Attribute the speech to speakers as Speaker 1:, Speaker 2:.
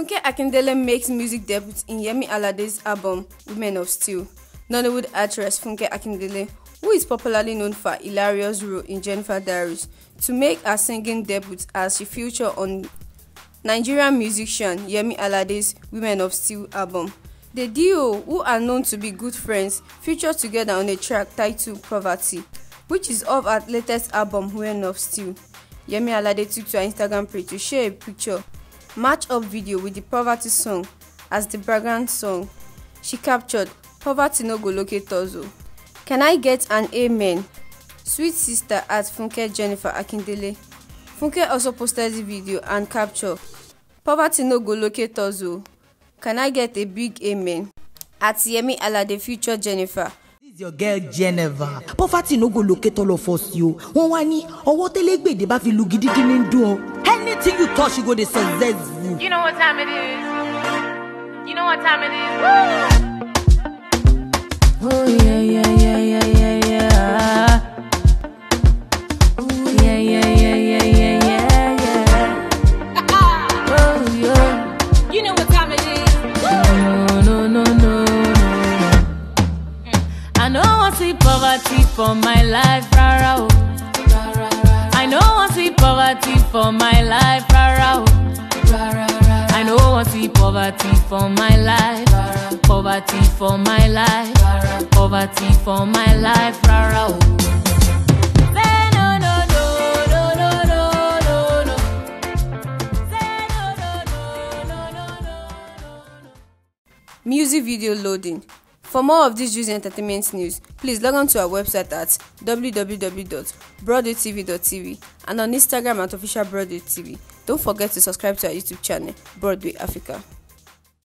Speaker 1: Funke Akindele makes music debut in Yemi Alade's album Women of Steel. Nollywood actress Funke Akindele, who is popularly known for hilarious role in Jenifa Diaries, to make her singing debut as she featured on Nigerian musician Yemi Alade's Women of Steel album. The duo, who are known to be good friends, featured together on a track titled Poverty, which is off her latest album Women of Steel. Yemi Alade took to her Instagram page to share a picture match-up video with the Poverty song as the background song. She captured, Poverty no go locate us o. Can I get an amen? Sweet sister at Funke Jennifer Akindele. Funke also posted the video and capture, Poverty no go locate us o. Can I get a big amen? At Yemi Alade future Jennifer.
Speaker 2: Your girl Geneva. Poverty no go locate all of us yo. Wọ́n wá ní ọwọ́ tẹ́lẹ́gbèdè bá fi lu gidigidi ní dùn ọ́. Anything you touch you go dey successful.
Speaker 3: You know what time it is. You know what time it is. Woo!
Speaker 4: Oh yeah, yeah, yeah, yeah, yeah, yeah. Oh yeah, yeah, yeah, yeah, yeah, yeah, yeah. Oh yeah.
Speaker 3: You know what time it is.
Speaker 4: No, no, no, no, no. I know I see poverty for my life, rara. Oh. Poverty for my life, rara. oh. I know I see poverty for my life, poverty for my life, poverty for my life, rara. oh.
Speaker 1: Music video loading. For more of this juicy entertainment news, please log on to our website at www.broadwaytv.tv and on Instagram at official Broadway TV. Don't forget to subscribe to our YouTube channel, Broadway Africa.